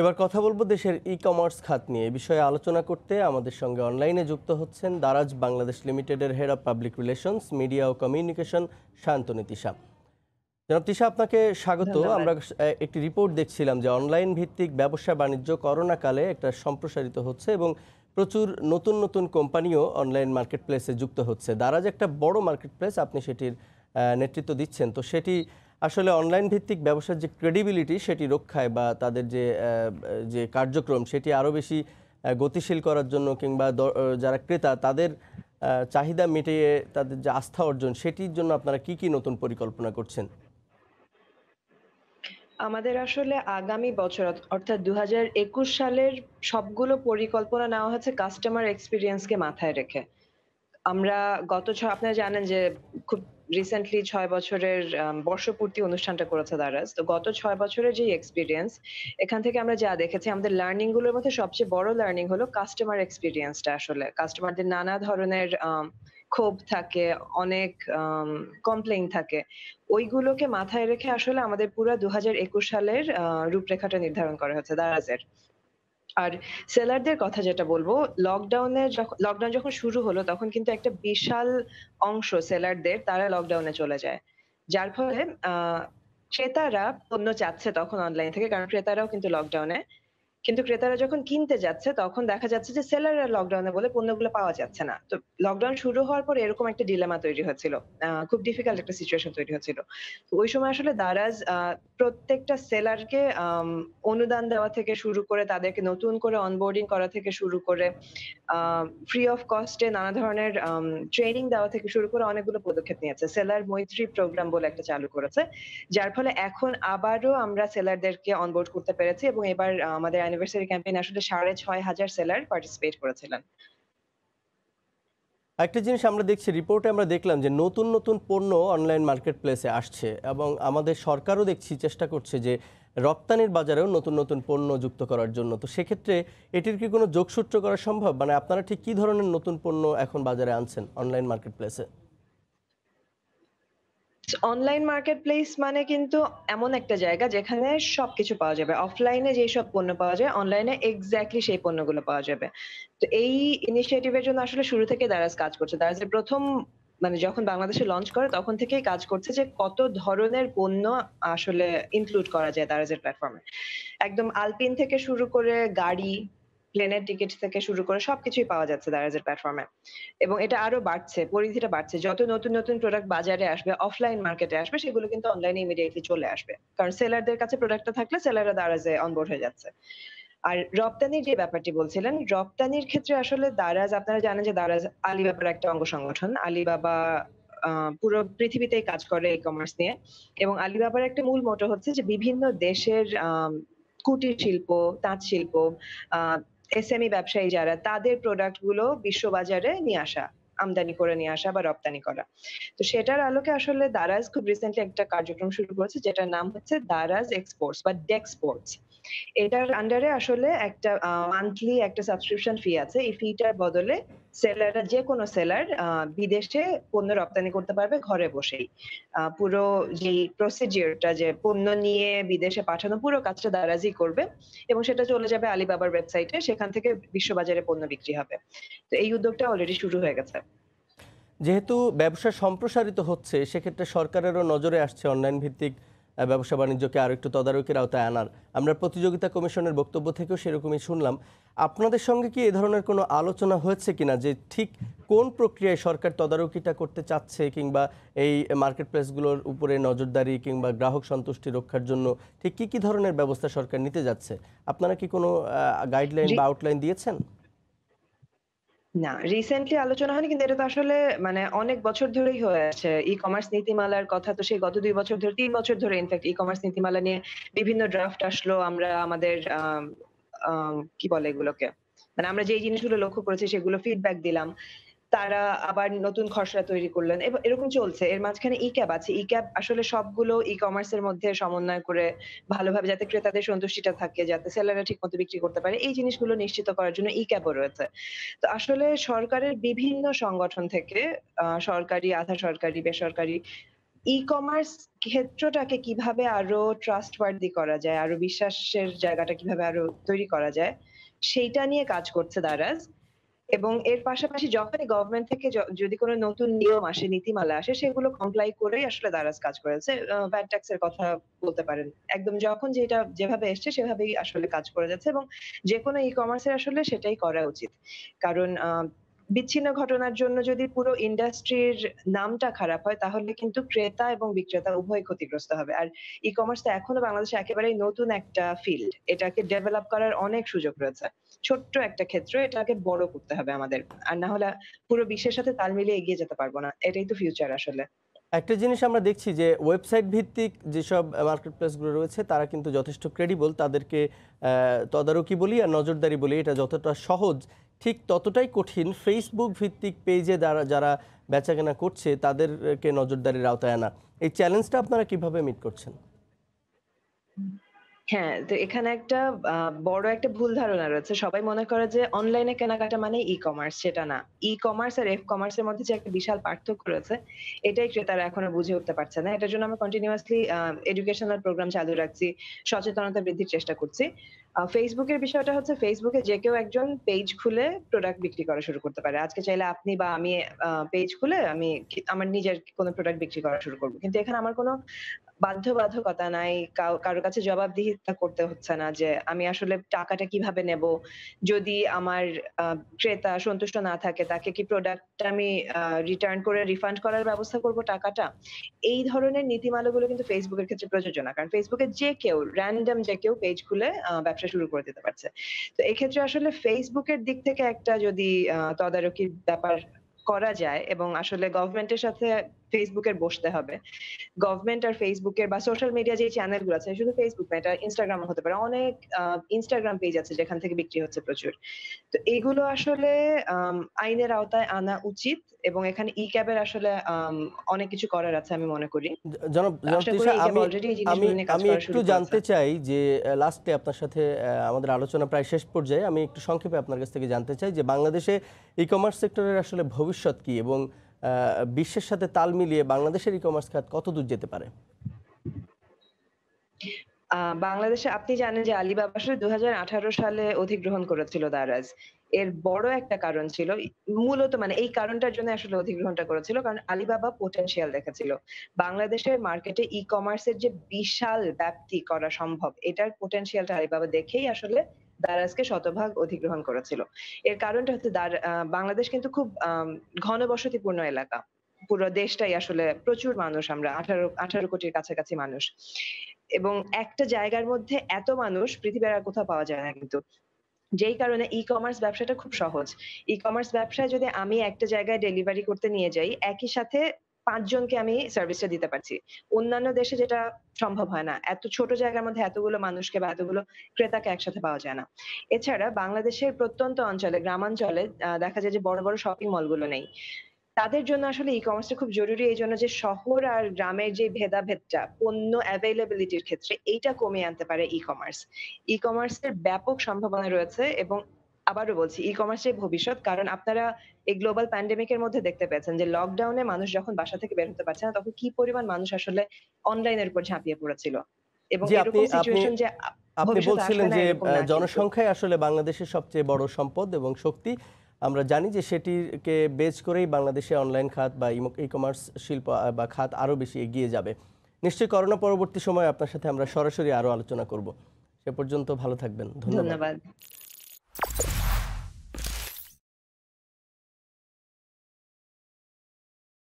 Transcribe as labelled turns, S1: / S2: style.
S1: এবার কথা বলব দেশের ই কমার্স খাত নিয়ে। এ বিষয়ে আলোচনা করতে আমাদের সঙ্গে অনলাইনে যুক্ত হচ্ছেন দারাজ বাংলাদেশ লিমিটেডের head of public relations media O communication Shantoni Tisha. জনাব তিশা আপনাকে স্বাগত। আমরা একটি রিপোর্ট দেখছিলাম যে অনলাইন ভিত্তিক ব্যবসা বাণিজ্য করোনা কালে একটা সম্প্রসারিত হচ্ছে এবং প্রচুর নতুন নতুন কোম্পানিও অনলাইন মার্কেট প্লেসে যুক্ত হচ্ছে। দারাজ একটা বড় মার্কেট প্লেস আপনি সেটির নেতৃত্ব দিচ্ছেন। তো সেটি আসলে অনলাইন ভিত্তিক ব্যবসার যে ক্রেডিবিলিটি সেটি রক্ষায় বা তাদের যে যে কার্যক্রম সেটি আরও বেশি গতিশীল করার জন্য কিংবা যারা ক্রেতা তাদের চাহিদা মিটিয়ে তাদের যে আস্থা অর্জন সেটির জন্য আপনারা কি কি নতুন পরিকল্পনা করছেন?
S2: আমাদের আসলে আগামী বছর অর্থাৎ দু হাজার একুশ সালের সবগুলো পরিকল্পনা নেওয়া হচ্ছে কাস্টমার এক্সপিরিয়েন্সকে মাথায় রেখে। আমরা গত ছয় আপনারা জানেন যে খুব রিসেন্টলি ছয় বছরের বর্ষপূর্তি অনুষ্ঠানটা করেছে দারাজ তো গত ছয় বছরের যে এক্সপিরিয়েন্স এখান থেকে আমরা যা দেখেছি, আমাদের লার্নিংগুলোর মধ্যে সবচেয়ে বড় লার্নিং হলো কাস্টমার এক্সপিরিয়েন্সটা আসলে। কাস্টমারদের নানা ধরনের ক্ষোভ থাকে, অনেক কমপ্লেইন থাকে। ওইগুলোকে মাথায় রেখে আসলে আমাদের পুরো দু হাজার একুশ সালের রূপরেখাটা নির্ধারণ করা হচ্ছে দারাজের আর সেলারদের কথা যেটা বলব লকডাউনে লকডাউন যখন শুরু হলো তখন কিন্তু একটা বিশাল অংশ সেলারদের তারা লকডাউনে চলে যায়। যার ফলে ক্রেতারা পণ্য চাচ্ছে তখন অনলাইন থেকে, কারণ ক্রেতারাও কিন্তু লকডাউনে কিন্তু ক্রেতারা যখন কিনতে যাচ্ছে, তখন দেখা যাচ্ছে যে সেলাররা লকডাউনে বলে পণ্যগুলো পাওয়া যাচ্ছে না। তো লকডাউন শুরু হওয়ার পর এরকম একটা ডিলেমা তৈরি হচ্ছিল। খুব ডিফিকাল্ট একটা সিচুয়েশন তৈরি হচ্ছিল। তো ওই সময় আসলে দারাজ প্রত্যেকটা সেলারকে অনুদান দেওয়া থেকে শুরু করে তাদেরকে নতুন করে অনবোর্ডিং করা থেকে শুরু করে ফ্রি অফ কস্টে নানা ধরনের ট্রেনিং দেওয়া থেকে শুরু করে অনেকগুলো পদক্ষেপ নিয়েছে। সেলার মৈত্রী প্রোগ্রাম বলে একটা চালু করেছে, যার ফলে এখন আবারও আমরা সেলারদেরকে অনবোর্ড করতে পেরেছি এবং এবার আমাদের অ্যানিভার্সারি ক্যাম্পেইন আসলে সাড়ে ছয় হাজার সেলার পার্টিসিপেট করেছিলেন।
S1: একটা জিনিস আমরা দেখছি রিপোর্টে আমরা দেখলাম যে নতুন নতুন পণ্য অনলাইন মার্কেট প্লেসে আসছে এবং আমাদের সরকারও দেখছি, চেষ্টা করছে যে রপ্তানির বাজারেও নতুন নতুন পণ্য যুক্ত করার জন্য। তো সেক্ষেত্রে এটির কি কোনো যোগসূত্র করা সম্ভব? মানে আপনারা ঠিক কী ধরনের নতুন পণ্য এখন বাজারে আনছেন অনলাইন মার্কেট প্লেসে
S2: অনলাইন মার্কেট প্লেস মানে কিন্তু এমন একটা জায়গা যেখানে সবকিছু পাওয়া যাবে। অফলাইনে যেই সব পণ্য পাওয়া যায় অনলাইনে এক্স্যাক্টলি সেই পণ্যগুলো পাওয়া যাবে। তো এই ইনিশিয়েটিভের জন্য আসলে শুরু থেকে দারাজ কাজ করছে। দারাজের প্রথম মানে যখন বাংলাদেশে লঞ্চ করে, তখন থেকেই কাজ করছে যে কত ধরনের পণ্য আসলে ইনক্লুড করা যায় দারাজের প্ল্যাটফর্মে একদম আলপিন থেকে শুরু করে গাড়ি প্লেনের টিকিট থেকে শুরু করে সবকিছুই পাওয়া যাচ্ছে দারাজের প্ল্যাটফর্মে এবং এটা আরও বাড়ছে, পরিধিটা বাড়ছে। যত নতুন নতুন প্রোডাক্ট বাজারে আসবে অফলাইন মার্কেটে আসবে, সেগুলো কিন্তু অনলাইনে ইমিডিয়েটলি চলে আসবে। কারণ সেলারদের কাছে প্রোডাক্টটা থাকলে সেলাররা দারাজে অনবোর্ড হয়ে যাচ্ছে। আর রপ্তানির যে ব্যাপারটি বলছিলেন, রপ্তানির ক্ষেত্রে আসলে দারাজ, আপনারা জানেন যে দারাজ আলিবাবার একটা অঙ্গ সংগঠন। আলিবাবা পুরো পৃথিবীতেই কাজ করে ই কমার্স নিয়ে। এবং আলিবাবার একটা মূল মোটো হচ্ছে যে বিভিন্ন দেশের কুটির শিল্প, তাঁত শিল্প এসএমই ব্যবসায়ী যারা, তাদের প্রোডাক্টগুলো বিশ্ববাজারে নিয়ে আসা, আমদানি করে নিয়ে আসা বা রপ্তানি করা। তো সেটার আলোকে আসলে দারাজ খুব রিসেন্টলি একটা কার্যক্রম শুরু করেছে, যেটার নাম হচ্ছে দারাজ এক্সপোর্টস বা ডেক্সপোর্টস এটার আন্ডারে আসলে একটা মান্থলি একটা সাবস্ক্রিপশন ফি আছে। এই ফিটার বদলে সেলাররা যে কোনো সেলার বিদেশে পণ্য রপ্তানি করতে পারবে ঘরে বসেই। পুরো যে প্রসিজিওরটা যে পণ্য নিয়ে বিদেশে পাঠানো, পুরো কাজটা দারাজই করবে এবং সেটা চলে যাবে আলিবাবার ওয়েবসাইটে সেখান থেকে বিশ্ববাজারে পণ্য বিক্রি হবে। তো এই উদ্যোগটা অলরেডি শুরু হয়ে গেছে।
S1: যেহেতু ব্যবসা সম্প্রসারিত হচ্ছে, সেক্ষেত্রে সরকারেরও নজরে আসছে অনলাইন ভিত্তিক ব্যবসা বাণিজ্যকে আরও একটু তদারকির আওতায় আনার। আমরা প্রতিযোগিতা কমিশনের বক্তব্য থেকেও সেরকমই শুনলাম। আপনাদের সঙ্গে কি এ ধরনের কোনো আলোচনা হয়েছে কিনা যে ঠিক কোন প্রক্রিয়ায় সরকার তদারকিটা করতে চাচ্ছে কিংবা এই মার্কেট প্লেসগুলোর উপরে নজরদারি কিংবা গ্রাহক সন্তুষ্টি রক্ষার জন্য ঠিক কি কি ধরনের ব্যবস্থা সরকার নিতে যাচ্ছে? আপনারা কি কোনো গাইডলাইন বা আউটলাইন দিয়েছেন?
S2: না রিসেন্টলি আলোচনা হয়নি কিন্তু এটা তো আসলে মানে অনেক বছর ধরেই হয়ে আছে। ই কমার্স নীতিমালার কথা তো সেই গত দুই বছর ধরে তিন বছর ধরে ইনফ্যাক্ট ই কমার্স নীতিমালা নিয়ে বিভিন্ন ড্রাফট আসলো। আমরা আমাদের আম, আম, কি বলে এগুলোকে? মানে আমরা যে জিনিসগুলো লক্ষ্য করেছি সেগুলো ফিডব্যাক দিলাম। তারা আবার নতুন খসড়া তৈরি করলেন। এরকম চলছে। এর মাঝখানে ই ক্যাব আছে। ই ক্যাব আসলে সবগুলো ই কমার্সের মধ্যে সমন্বয় করে ভালোভাবে যাতে ক্রেতাদের সন্তুষ্টিটা থাকে, যাতে সেলাররা ঠিক মতো বিক্রি করতে পারে। এই জিনিসগুলো নিশ্চিত করার জন্য ই ক্যাবও রয়েছে। তো আসলে সরকারের বিভিন্ন সংগঠন থেকে সরকারি, আধা সরকারি, বেসরকারি ই কমার্স ক্ষেত্রটাকে কীভাবে আরও ট্রাস্টওয়ার্দি করা যায়, আরও বিশ্বাসের জায়গাটা কীভাবে আরও তৈরি করা যায়, সেইটা নিয়ে কাজ করছে দারাজ এবং এর পাশাপাশি যখনই গভর্নমেন্ট থেকে যদি কোনো নতুন নিয়ম আসে, নীতিমালা আসে, সেগুলো কমপ্লাই করেই আসলে দারাজ কাজ করেছে। ভ্যাট ট্যাক্সের কথা বলতে পারেন। একদম যখন যেটা যেভাবে এসছে, সেভাবেই আসলে কাজ করে যাচ্ছে এবং যে কোনো ই কমার্সের আসলে সেটাই করা উচিত। কারণ বিচ্ছিন্ন ঘটনার জন্য যদি পুরো ইন্ডাস্ট্রির নামটা খারাপ হয়, তাহলে কিন্তু ক্রেতা এবং বিক্রেতা উভয় ক্ষতিগ্রস্ত হবে। আর ই কমার্স তো এখনও বাংলাদেশে একেবারেই নতুন একটা ফিল্ড এটাকে ডেভেলপ করার অনেক সুযোগ রয়েছে। ছোট্ট একটা ক্ষেত্র এটাকে বড় করতে হবে আমাদের। আর না হলে পুরো বিশ্বের সাথে তাল মিলিয়ে এগিয়ে যেতে পারব না। এটাই তো ফিউচার আসলে।
S1: একটা জিনিস আমরা দেখছি যে ওয়েবসাইট ভিত্তিক যেসব মার্কেট প্লেসগুলো রয়েছে তারা কিন্তু যথেষ্ট ক্রেডিবল তাদেরকে তদারকি বলি আর নজরদারি বলি এটা যতটা সহজ ঠিক ততটাই কঠিন। ফেসবুক ভিত্তিক পেজে যারা যারা বেচাকেনা করছে তাদেরকে নজরদারির আওতায় আনা। এই চ্যালেঞ্জটা আপনারা কীভাবে মিট করছেন?
S2: হ্যাঁ তো এখানে একটা বড় একটা ভুল ধারণা রয়েছে। সবাই মনে করে যে অনলাইনে কেনাকাটা মানে ই কমার্স সেটা না। ই কমার্স আর এফ কমার্সের মধ্যে যে একটা বিশাল পার্থক্য রয়েছে, এটাই ক্রেতারা এখনও বুঝে উঠতে পারছে না। এটার জন্য আমরা কন্টিনিউয়াসলি এডুকেশনাল প্রোগ্রাম চালু রাখছি, সচেতনতা বৃদ্ধির চেষ্টা করছি। ফেসবুকের বিষয়টা হচ্ছে ফেসবুকে যে কেউ একজন পেজ খুলে প্রোডাক্ট বিক্রি করা শুরু করতে পারে। আজকে চাইলে আপনি বা আমি পেজ খুলে আমি আমার নিজের কোনো প্রোডাক্ট বিক্রি করা শুরু করব। কিন্তু এখানে আমার কোনো বাধ্যবাধকতা নাই কারোর কাছে জবাবদিহিতা করতে হচ্ছে না যে আমি আসলে টাকাটা কীভাবে নেব। যদি আমার ক্রেতা সন্তুষ্ট না থাকে, তাকে কি প্রোডাক্ট আমি রিটার্ন করে রিফান্ড করার ব্যবস্থা করব টাকাটা? এই ধরনের নীতিমালাগুলো কিন্তু ফেসবুকের ক্ষেত্রে প্রযোজ্য না। কারণ ফেসবুকে যে কেউ র্যান্ডম যে কেউ পেজ খুলে ব্যবসা শুরু করে দিতে পারছে। তো এক্ষেত্রে আসলে ফেসবুকের দিক থেকে একটা যদি তদারকির ব্যাপার করা যায় এবং আসলে গভর্নমেন্টের সাথে ফেসবুকের বসতে হবে। গভর্নমেন্ট আর ফেসবুকের বা সোশ্যাল মিডিয়া যে চ্যানেলগুলো আছে শুধু ফেসবুক না এটা ইনস্টাগ্রাম হতে পারে। অনেক ইনস্টাগ্রাম পেজ আছে যেখান থেকে বিক্রি হচ্ছে প্রচুর। তো এগুলো আসলে আইনের আওতায় আনা উচিত এবং এখানে ই ক্যাবের আসলে অনেক কিছু করার আছে আমি মনে করি।
S1: আমি একটু জানতে চাই যে লাস্টে আপনার সাথে আমাদের আলোচনা প্রায় শেষ পর্যায়ে। আমি একটু সংক্ষেপে আপনার কাছ থেকে জানতে চাই যে বাংলাদেশে ই কমার্স সেক্টরের আসলে ভবিষ্যৎ কি এবং বিশ্বের সাথে তাল মিলিয়ে বাংলাদেশের ই কমার্স খাত কত দূর যেতে পারে?
S2: বাংলাদেশে আপনি জানেন যে আলিবাবা দু সালে অধিগ্রহণ করেছিল দারাজ। এর বড় একটা কারণ ছিল, মূলত মানে এই কারণটার জন্য আসলে অধিগ্রহণটা করেছিল, কারণ আলিবাবা পোটেনশিয়াল দেখেছিল বাংলাদেশের মার্কেটে ই কমার্সের যে বিশাল ব্যাপ্তি করা সম্ভব, এটার পোটেনশিয়ালটা আলিবাবা দেখেই আসলে দারাজকে শতভাগ অধিগ্রহণ করেছিল। এর কারণটা হচ্ছে বাংলাদেশ কিন্তু খুব ঘনবসতিপূর্ণ এলাকা। পুরো দেশটাই আসলে প্রচুর মানুষ আমরা, আঠারো আঠারো কোটির কাছাকাছি মানুষ। এবং একটা জায়গার মধ্যে এত মানুষ পৃথিবীর আর কোথাও পাওয়া যায় না কিন্তু। যেই কারণে ই কমার্স ব্যবসাটা খুব সহজ। ই কমার্স ব্যবসায় যদি আমি একটা জায়গায় ডেলিভারি করতে নিয়ে যাই, একই সাথে পাঁচজনকে আমি সার্ভিসটা দিতে পারছি। অন্যান্য দেশে যেটা সম্ভব হয় না। এত ছোট জায়গার মধ্যে এতগুলো মানুষকে বা এতগুলো ক্রেতাকে একসাথে পাওয়া যায় না। এছাড়া বাংলাদেশের প্রত্যন্ত অঞ্চলে, গ্রামাঞ্চলে দেখা যায় যে বড় বড় শপিং মলগুলো নেই। তাদের জন্য আসলে ই কমার্সটা খুব জরুরি। এই জন্য যে শহর আর গ্রামের যে ভেদাভেদটা, পণ্য অ্যাভেলেবিলিটির ক্ষেত্রে এইটা কমিয়ে আনতে পারে ই কমার্স ই কমার্সের ব্যাপক সম্ভাবনা রয়েছে এবং আবারও বলছি ই কমার্সের ভবিষ্যৎ কারণ আপনারা এই গ্লোবাল প্যান্ডেমিকের মধ্যে দেখতে পেয়েছেন যে লকডাউনে মানুষ যখন বাসা থেকে বের হতে পারছে না তখন কি পরিমাণ মানুষ আসলে অনলাইনের উপর ঝাঁপিয়ে পড়েছিল? এবং এরকম সিচুয়েশন যে
S1: আপনি বলছিলেন যে। জনসংখ্যাই আসলে বাংলাদেশের সবচেয়ে বড় সম্পদ এবং শক্তি। আমরা জানি যে সেটিকে বেচ করেই বাংলাদেশে অনলাইন খাত বা ই কমার্স শিল্প বা খাত আরও বেশি এগিয়ে যাবে। নিশ্চয়ই করোনা পরবর্তী সময় আপনার সাথে আমরা সরাসরি আরও আলোচনা করব। সে পর্যন্ত ভালো থাকবেন।
S2: ধন্যবাদ।